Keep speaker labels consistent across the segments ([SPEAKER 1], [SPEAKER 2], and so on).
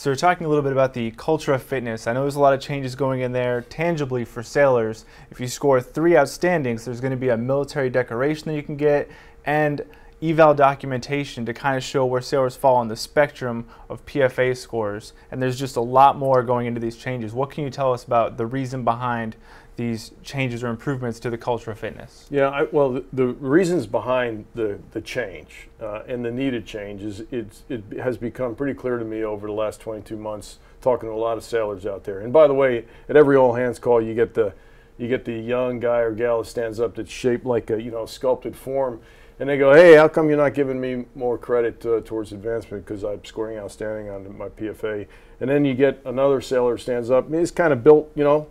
[SPEAKER 1] So we're talking a little bit about the culture of fitness. I know there's a lot of changes going in there tangibly for sailors. If you score three outstandings, there's going to be a military decoration that you can get and eval documentation to kind of show where sailors fall on the spectrum of PFA scores. And there's just a lot more going into these changes. What can you tell us about the reason behind these changes or improvements to the culture of fitness?
[SPEAKER 2] Yeah, I, well, the, the, reasons behind the, the change uh, and the needed change is it has become pretty clear to me over the last 22 months talking to a lot of sailors out there. And by the way, at every all hands call, you get the you get the young guy or gal that stands up that's shaped like a you know sculpted form and they go, hey, how come you're not giving me more credit uh, towards advancement because I'm scoring outstanding on my PFA? And then you get another sailor stands up. He's kind of built, you know,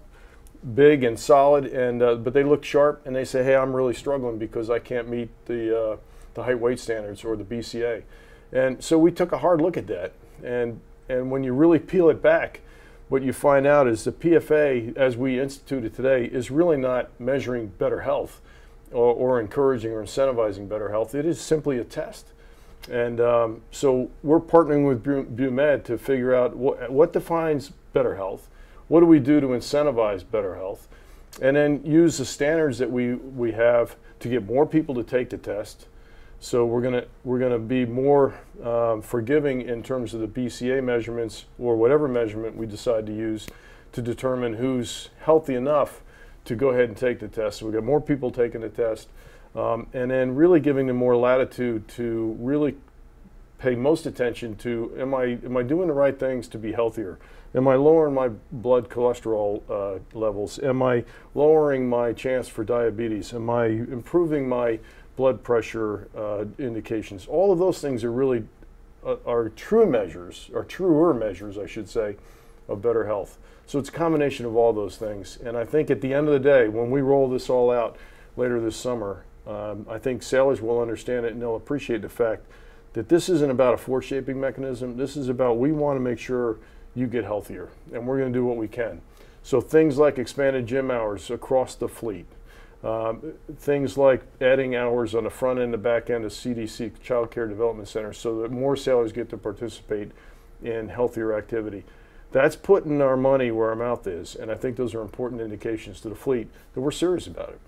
[SPEAKER 2] big and solid, and uh, but they look sharp, and they say, hey, I'm really struggling because I can't meet the uh, the height weight standards or the BCA. And so we took a hard look at that, and and when you really peel it back, what you find out is the PFA, as we instituted today, is really not measuring better health or, or encouraging or incentivizing better health. It is simply a test. And um, so we're partnering with BUMED to figure out what, what defines better health, what do we do to incentivize better health, and then use the standards that we, we have to get more people to take the test. So we're gonna we're gonna be more um, forgiving in terms of the BCA measurements or whatever measurement we decide to use to determine who's healthy enough to go ahead and take the test. So we've got more people taking the test, um, and then really giving them more latitude to really pay most attention to: Am I am I doing the right things to be healthier? Am I lowering my blood cholesterol uh, levels? Am I lowering my chance for diabetes? Am I improving my blood pressure uh, indications? All of those things are really uh, are true measures, or truer measures, I should say, of better health. So it's a combination of all those things. And I think at the end of the day, when we roll this all out later this summer, um, I think sailors will understand it and they'll appreciate the fact that this isn't about a force shaping mechanism. This is about we want to make sure you get healthier, and we're going to do what we can. So things like expanded gym hours across the fleet, um, things like adding hours on the front end and back end of CDC, Child Care Development Center, so that more sailors get to participate in healthier activity. That's putting our money where our mouth is, and I think those are important indications to the fleet that we're serious about it.